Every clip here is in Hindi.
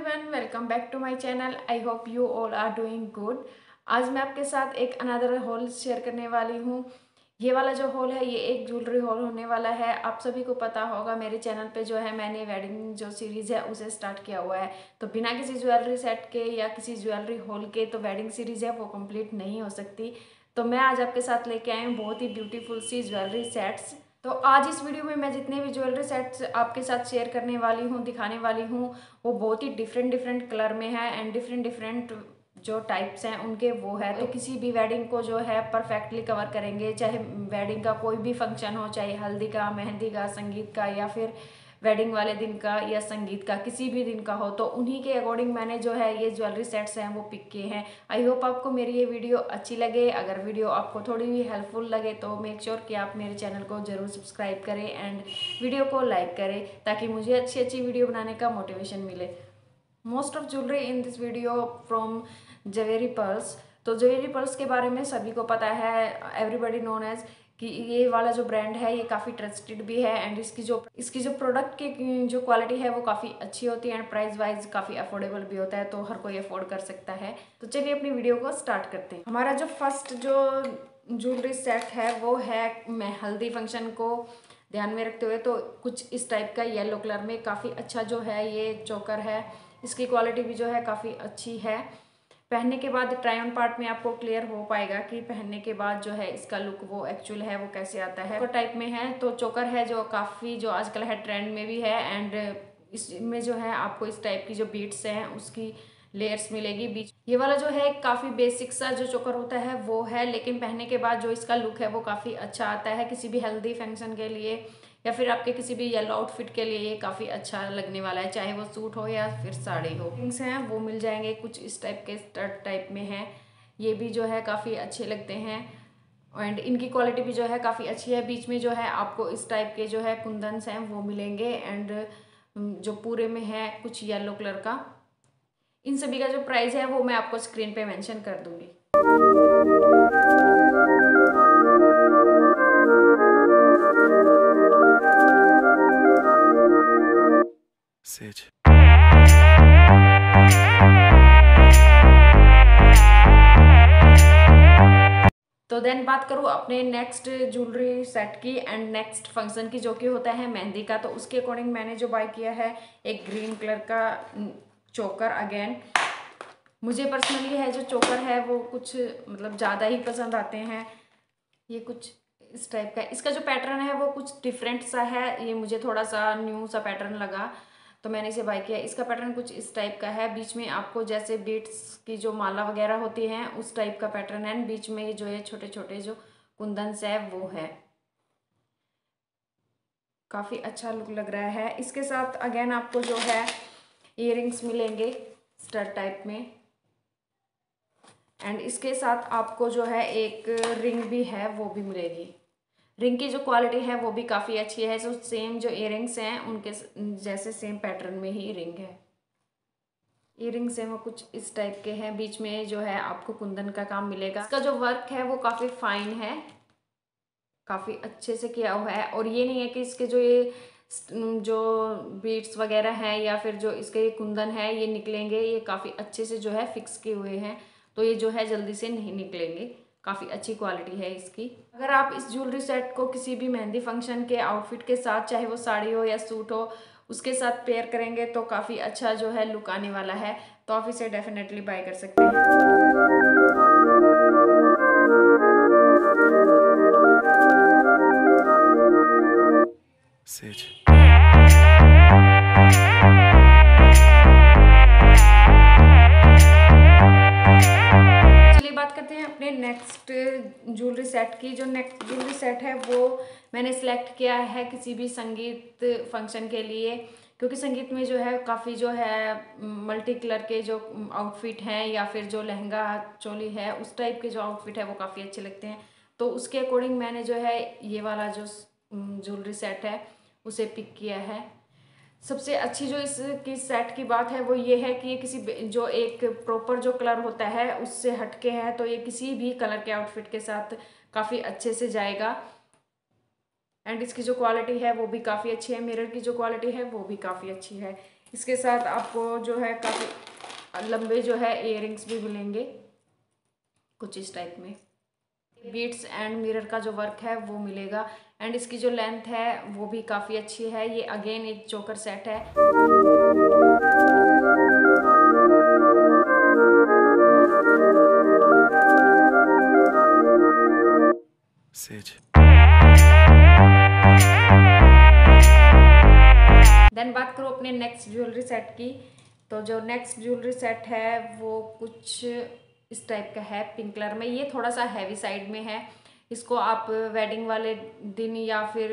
Everyone welcome back to my channel I hope you all are doing good आज मैं आपके साथ एक अनदर हॉल शेयर करने वाली हूँ। ये वाला जो हॉल है, ये एक ज्वेलरी हॉल होने वाला है। आप सभी को पता होगा, मेरे चैनल पे जो है, मैंने वेडिंग जो सीरीज़ है, उसे स्टार्ट किया हुआ है। तो बिना किसी ज्वेलरी सेट के या किसी ज्वेलरी हॉल के तो वेडिंग सीरीज़ है, वो कंप्लीट नहीं हो सकती। तो मैं आज आपके साथ लेके आई हूँ बहुत ही ब्यूटीफुल सी ज्वेलरी सेट्स तो आज इस वीडियो में मैं जितने भी ज्वेलरी सेट्स आपके साथ शेयर करने वाली हूँ, दिखाने वाली हूँ, वो बहुत ही डिफरेंट डिफरेंट कलर में है एंड डिफरेंट डिफरेंट जो टाइप्स हैं उनके वो है। तो किसी भी वेडिंग को जो है परफेक्टली कवर करेंगे, चाहे वेडिंग का कोई भी फ़ंक्शन हो, चाहे हल्दी का, मेहंदी का, संगीत का या फिर वेडिंग वाले दिन का या संगीत का, किसी भी दिन का हो तो उन्हीं के अकॉर्डिंग मैंने जो है ये ज्वेलरी सेट्स हैं वो पिक किए हैं। आई होप आपको मेरी ये वीडियो अच्छी लगे। अगर वीडियो आपको थोड़ी भी हेल्पफुल लगे तो मेक श्योर sure कि आप मेरे चैनल को ज़रूर सब्सक्राइब करें एंड वीडियो को लाइक करें, ताकि मुझे अच्छी अच्छी वीडियो बनाने का मोटिवेशन मिले। Most of jewellery in this video from Zaveri Pearls तो जवेरी पर्ल्स के बारे में सभी को पता है एवरीबडी नोन एज कि ये वाला जो ब्रांड है, ये काफ़ी ट्रस्टेड भी है एंड इसकी जो इसकी जो प्रोडक्ट की, जो क्वालिटी है, वो काफ़ी अच्छी होती है एंड प्राइस वाइज काफ़ी अफोर्डेबल भी होता है तो हर कोई अफोर्ड कर सकता है। तो चलिए अपनी वीडियो को स्टार्ट करते हैं। हमारा जो फ़र्स्ट जो ज्वेलरी सेट है, वो है हल्दी फ़ंक्शन को ध्यान में रखते हुए तो कुछ इस टाइप का येलो कलर में काफ़ी अच्छा जो है, ये चोकर है। इसकी क्वालिटी भी जो है काफ़ी अच्छी है। पहनने के बाद ट्राई ऑन पार्ट में आपको क्लियर हो पाएगा कि पहनने के बाद जो है इसका लुक वो एक्चुअल है, वो कैसे आता है। टाइप में है तो चोकर है जो काफ़ी जो आजकल है ट्रेंड में भी है एंड इसमें जो है आपको इस टाइप की जो बीट्स हैं उसकी लेयर्स मिलेगी बीच ये वाला जो है, काफ़ी बेसिक सा जो चोकर होता है, वो है, लेकिन पहनने के बाद जो इसका लुक है, वो काफ़ी अच्छा आता है किसी भी हेल्दी फ़ंक्शन के लिए, या फिर आपके किसी भी येलो आउटफिट के लिए ये काफ़ी अच्छा लगने वाला है, चाहे वो सूट हो या फिर साड़ी हो। रिंग्स हैं, वो मिल जाएँगे, कुछ इस टाइप के स्टर्ट टाइप में हैं। ये भी जो है, काफ़ी अच्छे लगते हैं। एंड इनकी क्वालिटी भी जो है, काफ़ी अच्छी है। बीच में जो है, आपको इस टाइप के जो है, कुंदन्स हैं, वो मिलेंगे। एंड जो पूरे में है, कुछ येलो कलर का। इन सभी का जो प्राइस है वो मैं आपको स्क्रीन पे मेंशन कर दूँगी Sage. तो देन बात करूँ अपने नेक्स्ट ज्वेलरी सेट की एंड नेक्स्ट फ़ंक्शन की जो कि होता है मेहंदी का तो उसके अकॉर्डिंग मैंने जो बाय किया है एक ग्रीन कलर का चोकर अगेन। मुझे पर्सनली है, जो चोकर है, वो कुछ मतलब ज़्यादा ही पसंद आते हैं। ये कुछ इस टाइप का, इसका जो पैटर्न है, वो कुछ डिफरेंट सा है। ये मुझे थोड़ा सा न्यू सा पैटर्न लगा तो मैंने इसे बाई किया। इसका पैटर्न कुछ इस टाइप का है। बीच में आपको जैसे बीट्स की जो माला वगैरह होती हैं, उस टाइप का पैटर्न है। बीच में ये जो है छोटे छोटे जो कुंदन है, वो है। काफ़ी अच्छा लुक लग रहा है। इसके साथ अगेन आपको जो है इयर मिलेंगे स्टर टाइप में। एंड इसके साथ आपको जो है एक रिंग भी है, वो भी मिलेगी। रिंग की जो क्वालिटी है, वो भी काफ़ी अच्छी है। सो सेम जो इयर हैं, उनके जैसे सेम पैटर्न में ही रिंग है। इयर हैं, वो कुछ इस टाइप के हैं। बीच में जो है, आपको कुंदन का काम मिलेगा। इसका जो वर्क है, वो काफ़ी फाइन है। काफ़ी अच्छे से किया हुआ है। और ये नहीं है कि इसके जो ये जो बीट्स वगैरह हैं या फिर जो इसके कुंदन है, ये निकलेंगे। ये काफ़ी अच्छे से जो है फिक्स किए हुए हैं। तो ये जो है जल्दी से नहीं निकलेंगे। काफ़ी अच्छी क्वालिटी है इसकी। अगर आप इस ज्वेलरी सेट को किसी भी मेहंदी फ़ंक्शन के आउटफिट के साथ, चाहे वो साड़ी हो या सूट हो, उसके साथ पेयर करेंगे तो काफ़ी अच्छा जो है लुक आने वाला है। तो आप इसे डेफिनेटली बाय कर सकते हैं। Sage. नेक्स्ट ज्वेलरी सेट की जो नेक्स्ट ज्वेलरी सेट है, वो मैंने सिलेक्ट किया है किसी भी संगीत फ़ंक्शन के लिए, क्योंकि संगीत में जो है, काफ़ी जो है मल्टी कलर के जो आउटफिट हैं या फिर जो लहंगा, चोली है, उस टाइप के जो आउटफिट है, वो काफ़ी अच्छे लगते हैं तो उसके अकॉर्डिंग मैंने जो है, ये वाला जो ज्वेलरी सेट है उसे पिक किया है। सबसे अच्छी जो इसकी सेट की बात है, वो ये है कि ये किसी जो एक प्रॉपर जो कलर होता है, उससे हटके है तो ये किसी भी कलर के आउटफिट के साथ काफ़ी अच्छे से जाएगा। एंड इसकी जो क्वालिटी है, वो भी काफ़ी अच्छी है। मिरर की जो क्वालिटी है, वो भी काफ़ी अच्छी है। इसके साथ आपको जो है काफ़ी लंबे जो है इयर भी मिलेंगे, कुछ इस टाइप में। बीट्स एंड मिरर का जो वर्क है, वो मिलेगा। एंड इसकी जो लेंथ है वो भी काफ़ी अच्छी है। ये अगेन एक चोकर सेट है। सेज देन बात करो अपने नेक्स्ट ज्वेलरी सेट की। तो जो नेक्स्ट ज्वेलरी सेट है वो कुछ इस टाइप का है पिंक कलर में। ये थोड़ा सा हैवी साइड में है। इसको आप वेडिंग वाले दिन या फिर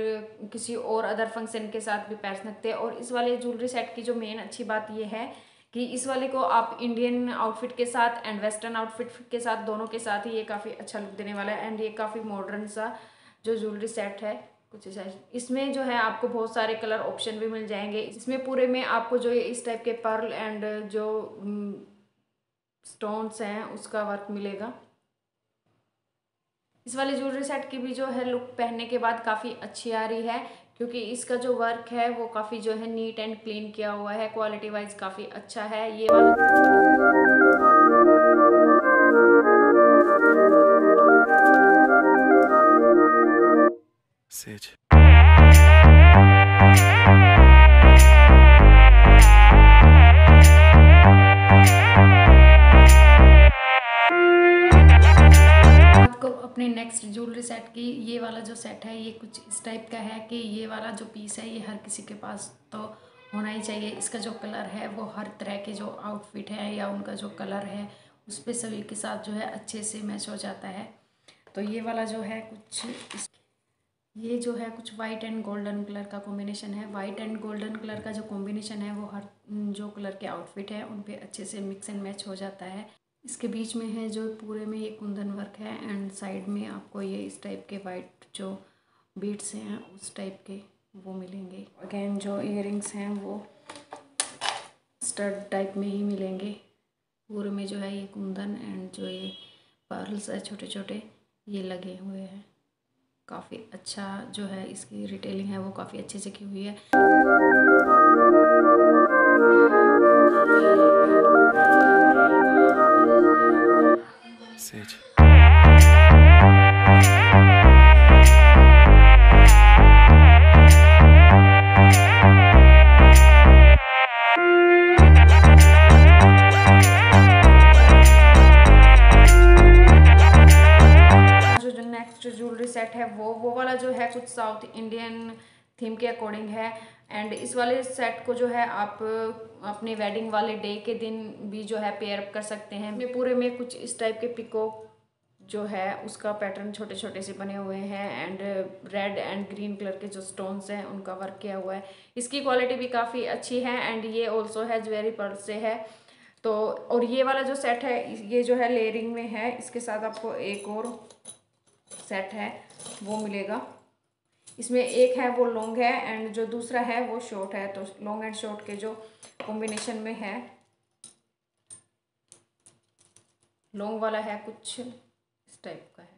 किसी और अदर फ़ंक्शन के साथ भी पहन सकते हैं। और इस वाले ज्वेलरी सेट की जो मेन अच्छी बात ये है कि इस वाले को आप इंडियन आउटफिट के साथ एंड वेस्टर्न आउटफिट के साथ दोनों के साथ ही ये काफ़ी अच्छा लुक देने वाला है। एंड ये काफ़ी मॉडर्न सा जो ज्वेलरी सेट है, कुछ ऐसा इसमें जो है आपको बहुत सारे कलर ऑप्शन भी मिल जाएँगे। इसमें पूरे में आपको जो इस टाइप के पर्ल एंड जो स्टोन्स हैं, उसका वर्क मिलेगा। इस वाले ज्वेलरी सेट की भी जो है लुक पहनने के बाद काफ़ी अच्छी आ रही है, क्योंकि इसका जो वर्क है वो काफ़ी जो है नीट एंड क्लीन किया हुआ है क्वालिटी वाइज काफ़ी अच्छा है। ये वाला सेट की ये वाला जो सेट है, ये कुछ इस टाइप का है कि ये वाला जो पीस है, ये हर किसी के पास तो होना ही चाहिए। इसका जो कलर है, वो हर तरह के जो आउटफिट है या उनका जो कलर है, उस पर सभी के साथ जो है अच्छे से मैच हो जाता है। तो ये वाला जो है कुछ इस ये जो है कुछ वाइट एंड गोल्डन कलर का कॉम्बिनेशन है। वाइट एंड गोल्डन कलर का जो कॉम्बिनेशन है, वो हर, जो कलर के आउटफिट है, उन पर अच्छे से मिक्स एंड मैच हो जाता है। इसके बीच में है जो पूरे में ये कुंदन वर्क है एंड साइड में आपको ये इस टाइप के वाइट जो बीट्स हैं, उस टाइप के वो मिलेंगे। अगेन जो इयर हैं वो स्टड टाइप में ही मिलेंगे। पूरे में जो है ये कुंदन एंड जो ये पर्ल्स है छोटे छोटे ये लगे हुए हैं। काफ़ी अच्छा जो है इसकी रिटेलिंग है वो काफ़ी अच्छे से की हुई है। Sage. ज्वेलरी सेट है वो वो वाला जो है कुछ साउथ इंडियन थीम के अकॉर्डिंग है। एंड इस वाले सेट को जो है आप, अपने वेडिंग वाले डे के दिन भी जो है पेयर अप कर सकते हैं। पूरे में कुछ इस टाइप के पिको जो है, उसका पैटर्न छोटे छोटे से बने हुए हैं। And red and green colour के जो स्टोन्स हैं, उनका वर्क किया हुआ है। इसकी क्वालिटी भी काफ़ी अच्छी है एंड ये ऑल्सो है ज्वेरी पर्ल से है। तो और ये वाला जो सेट है, ये जो है लेयरिंग में है। इसके साथ आपको एक और सेट है, वो मिलेगा। इसमें एक है वो लॉन्ग है एंड जो दूसरा है वो शॉर्ट है तो लॉन्ग एंड शॉर्ट के जो कॉम्बिनेशन में है लॉन्ग वाला है कुछ इस टाइप का है।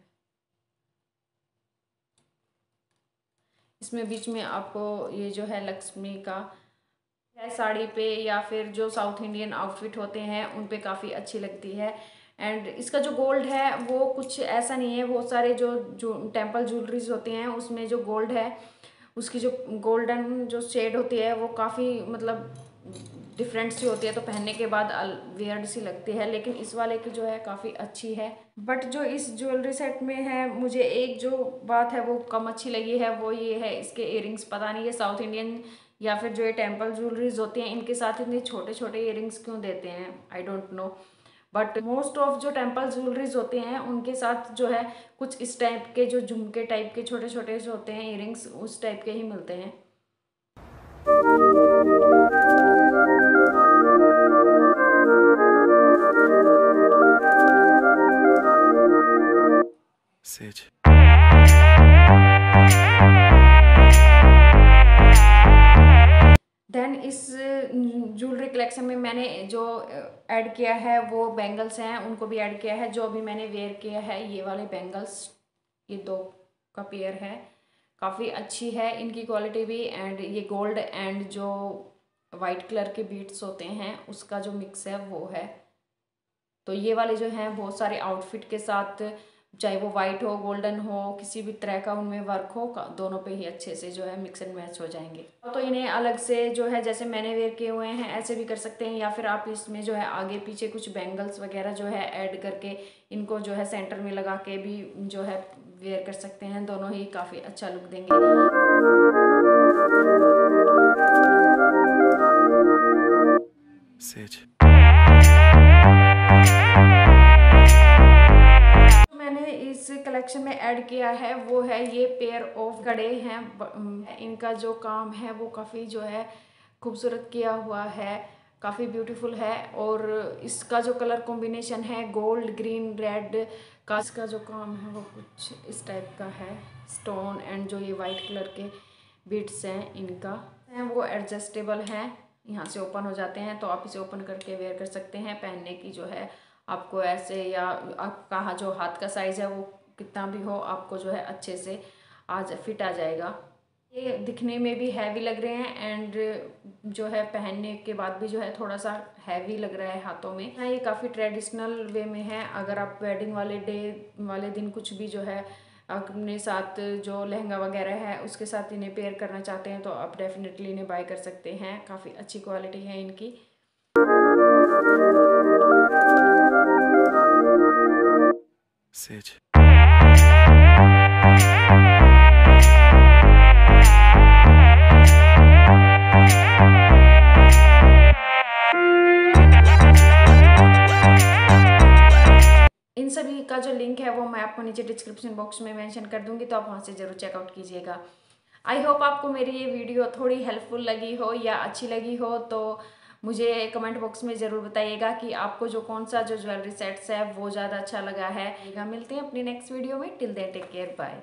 इसमें बीच में आपको ये जो है लक्ष्मी का है साड़ी पे या फिर जो साउथ इंडियन आउटफिट होते हैं, उन पे काफ़ी अच्छी लगती है। एंड इसका जो गोल्ड है, वो कुछ ऐसा नहीं है। बहुत सारे जो जो टेंपल ज्वेलरीज होते हैं, उसमें जो गोल्ड है, उसकी जो गोल्डन जो शेड होती है, वो काफ़ी मतलब डिफरेंट सी होती है। तो पहनने के बाद वियर्ड सी लगती है। लेकिन इस वाले की जो है, काफ़ी अच्छी है। बट जो इस ज्वेलरी सेट में है, मुझे एक जो बात है, वो कम अच्छी लगी है, वो ये है, इसके इयर पता नहीं है साउथ इंडियन या फिर जो ये टेंपल ज्वेलरीज होती हैं, इनके साथ इतने छोटे छोटे इयर क्यों देते हैं? I don't know but most of जो टेंपल ज्वेलरीज होते हैं, उनके साथ जो है, कुछ इस टाइप के जो झुमके टाइप के छोटे छोटे जो होते हैं इयरिंग्स उस टाइप के ही मिलते हैं। मैंने जो ऐड किया है, वो बैंगल्स हैं, उनको भी ऐड किया है, जो अभी मैंने वेयर किया है, ये वाले बैंगल्स ये दो का पेयर है। काफ़ी अच्छी है इनकी क्वालिटी भी एंड ये गोल्ड एंड जो वाइट कलर के बीट्स होते हैं, उसका जो मिक्स है, वो है। तो ये वाले जो हैं बहुत सारे आउटफिट के साथ चाहे वो वाइट हो गोल्डन हो, किसी भी तरह का उनमें वर्क हो दोनों पे ही अच्छे से जो है मिक्स एंड मैच हो जाएँगे। तो इन्हें अलग से जो है जैसे मैंने वेयर किए हुए हैं, ऐसे भी कर सकते हैं, या फिर आप इसमें जो है आगे पीछे कुछ बैंगल्स वगैरह जो है ऐड करके इनको जो है सेंटर में लगा के भी जो है वेयर कर सकते हैं। दोनों ही काफ़ी अच्छा लुक देंगे। कलेक्शन में ऐड किया है, वो है ये पेयर ऑफ़ कड़े हैं इनका जो काम है, वो काफ़ी जो है खूबसूरत किया हुआ है, काफ़ी ब्यूटीफुल है और इसका जो कलर कॉम्बिनेशन है गोल्ड ग्रीन रेड का इसका जो काम है, वो कुछ इस टाइप का है स्टोन एंड जो ये वाइट कलर के बीट्स हैं, इनका हैं, वो एडजस्टेबल हैं, यहाँ से ओपन हो जाते हैं तो आप इसे ओपन करके वेयर कर सकते हैं, पहनने की जो है आपको ऐसे या आपका जो हाथ का साइज़ है वो कितना भी हो, आपको जो है अच्छे से आज फिट आ जाएगा। ये दिखने में भी हैवी लग रहे हैं एंड जो है पहनने के बाद भी जो है थोड़ा सा हैवी लग रहा है हाथों में। हाँ ये काफ़ी ट्रेडिशनल वे में है। अगर आप वेडिंग वाले डे वाले दिन कुछ भी जो है अपने साथ जो लहंगा वगैरह है, उसके साथ इन्हें पेयर करना चाहते हैं तो आप डेफिनेटली इन्हें बाय कर सकते हैं। काफ़ी अच्छी क्वालिटी है इनकी। Sage. इन सभी का जो लिंक है वो मैं आपको नीचे डिस्क्रिप्शन बॉक्स में मेंशन कर दूँगी तो आप वहाँ से ज़रूर चेकआउट कीजिएगा आई होप आपको मेरी ये वीडियो थोड़ी हेल्पफुल लगी हो या अच्छी लगी हो तो मुझे कमेंट बॉक्स में ज़रूर बताइएगा कि आपको जो कौन सा जो ज्वेलरी सेट्स है, वो ज़्यादा अच्छा लगा है। मिलते हैं अपनी नेक्स्ट वीडियो में। Till then take care bye